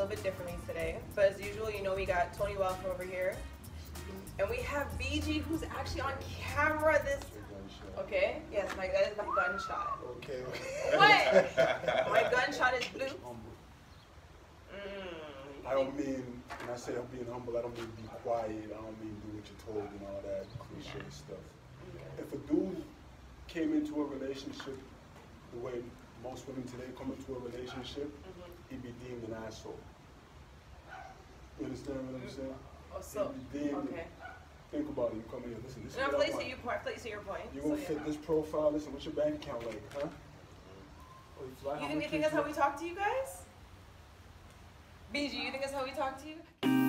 little bit differently today. But as usual, you know we got Tony Welcome over here. And we have BG who's actually on camera this Okay? Yes, my that is my gunshot. Okay. What? my gunshot is blue. Mm, I don't mean when I say I'm being humble, I don't mean be quiet. I don't mean do what you're told and all that cliche stuff. If a dude came into a relationship the way most women today come into a relationship, mm-hmm. he'd be deemed an asshole. You understand what I'm mm-hmm. saying? Oh, so, okay. Think about it. You come here. Listen, this no, is what I want. You point, please your point. You gonna so, fit yeah. this profile? Listen, what's your bank account like, huh? you, you think, you think that's how we talk to you guys? BG, you think that's how we talk to you?